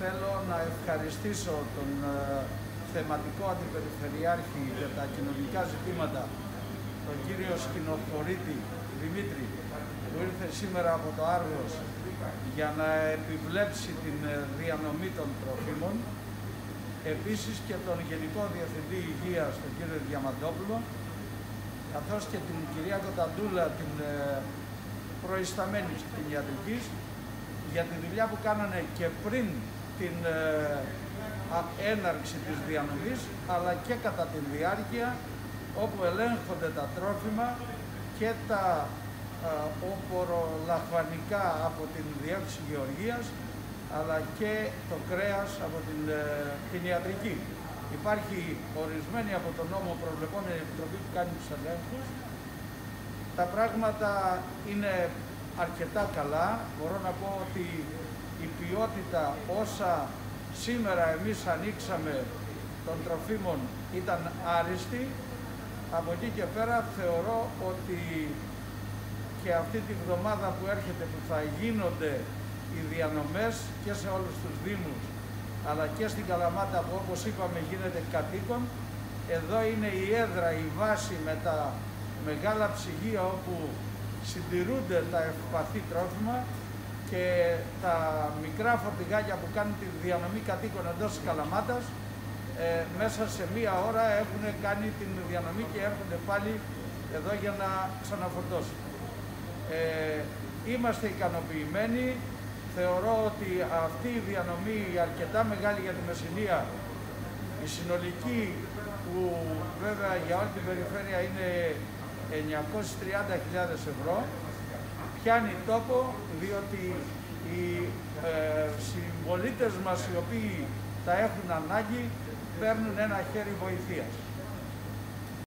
θέλω να ευχαριστήσω τον ε, θεματικό αντιπεριφερειάρχη για τα κοινωνικά ζητήματα, τον κύριο Σκηνοφορίτη Δημήτρη, που ήρθε σήμερα από το Άργος για να επιβλέψει την ε, διανομή των τροφίμων. Επίσης και τον Γενικό Διευθυντή Υγείας, τον κύριο Διαμαντόπουλο, καθώς και την κυρία Κονταντούλα, την ε, προϊσταμένη στην ιατρικής, για τη δουλειά που κάνανε και πριν την ε, έναρξη της διανομής, αλλά και κατά τη διάρκεια, όπου ελέγχονται τα τρόφιμα και τα όπορολαχβανικά από την Διεύθυνση Γεωργίας, αλλά και το κρέας από την, ε, την ιατρική. Υπάρχει ορισμένη από τον νόμο προβλεπόμενη επιτροπή που κάνει τους ελέγχους. Τα πράγματα είναι αρκετά καλά. Μπορώ να πω ότι η ποιότητα όσα σήμερα εμείς ανοίξαμε των τροφίμων ήταν άριστη. Από εκεί και πέρα θεωρώ ότι και αυτή τη βδομάδα που έρχεται που θα γίνονται οι διανομές και σε όλους τους Δήμους αλλά και στην Καλαμάτα που όπως είπαμε γίνεται κατοίκον. Εδώ είναι η έδρα, η βάση με τα μεγάλα ψυγεία όπου συντηρούνται τα ευπαθή τρόφιμα και τα μικρά φορτηγάκια που κάνουν τη διανομή κατοίκων εντός της Καλαμάτας ε, μέσα σε μία ώρα έχουν κάνει την διανομή και έρχονται πάλι εδώ για να ξαναφορτώσουν. Ε, είμαστε ικανοποιημένοι. Θεωρώ ότι αυτή η διανομή αρκετά μεγάλη για τη Μεσσηνία, η συνολική που βέβαια για όλη την περιφέρεια είναι 930.000 ευρώ, πιάνει τόπο διότι οι ε, συμπολίτες μας οι οποίοι τα έχουν ανάγκη παίρνουν ένα χέρι βοηθείας.